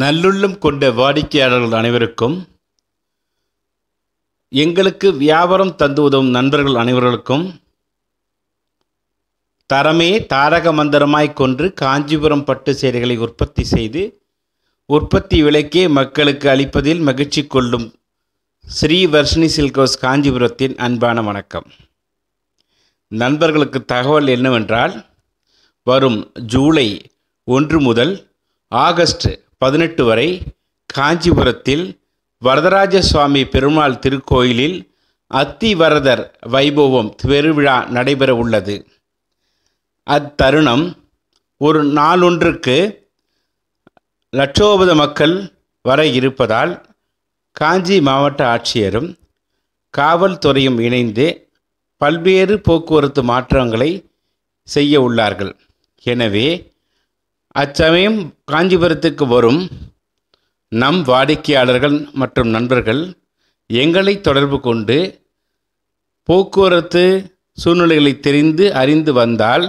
நல்லுள்ளம் கொண்ட வாடிக்கையாளர்கள் அனைவருக்கும் எங்களுக்கு வியாபாரம் தந்து உதவும் நண்பர்கள் அனைவர்களுக்கும் தரமே தாரக மந்திரமாய் கொன்று காஞ்சிபுரம் பட்டு சேலைகளை உற்பத்தி செய்து உற்பத்தி விலைக்கே மக்களுக்கு அளிப்பதில் மகிழ்ச்சி கொள்ளும் ஸ்ரீ வர்ஷினி சில்கோஸ் காஞ்சிபுரத்தின் அன்பான வணக்கம். நண்பர்களுக்கு தகவல் என்னவென்றால் வரும் ஜூலை ஒன்று முதல் ஆகஸ்ட் பதினெட்டு வரை காஞ்சிபுரத்தில் வரதராஜ சுவாமி பெருமாள் திருக்கோயிலில் அத்திவரதர் வைபவம் பெருவிழா நடைபெற உள்ளது. அத்தருணம் ஒரு நாளொன்றுக்கு லட்சோபத மக்கள் வர இருப்பதால் காஞ்சி மாவட்ட ஆட்சியரும் காவல்துறையும் இணைந்து பல்வேறு போக்குவரத்து மாற்றங்களை செய்ய உள்ளார்கள். எனவே அச்சமயம் காஞ்சிபுரத்துக்கு வரும் நம் வாடிக்கையாளர்கள் மற்றும் நண்பர்கள் எங்களை தொடர்பு கொண்டு போக்குவரத்து சூழ்நிலைகளை தெரிந்து அறிந்து வந்தால்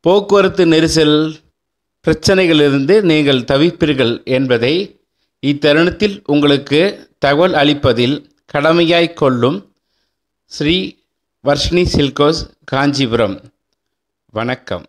போக்குவரத்து நெரிசல் பிரச்சனைகளிலிருந்து நீங்கள் தவிப்பீர்கள் என்பதை இத்தருணத்தில் உங்களுக்கு தகவல் அளிப்பதில் கடமையாய் கொள்ளும் ஸ்ரீ வர்ஷினி சில்கோஸ் காஞ்சிபுரம். வணக்கம்.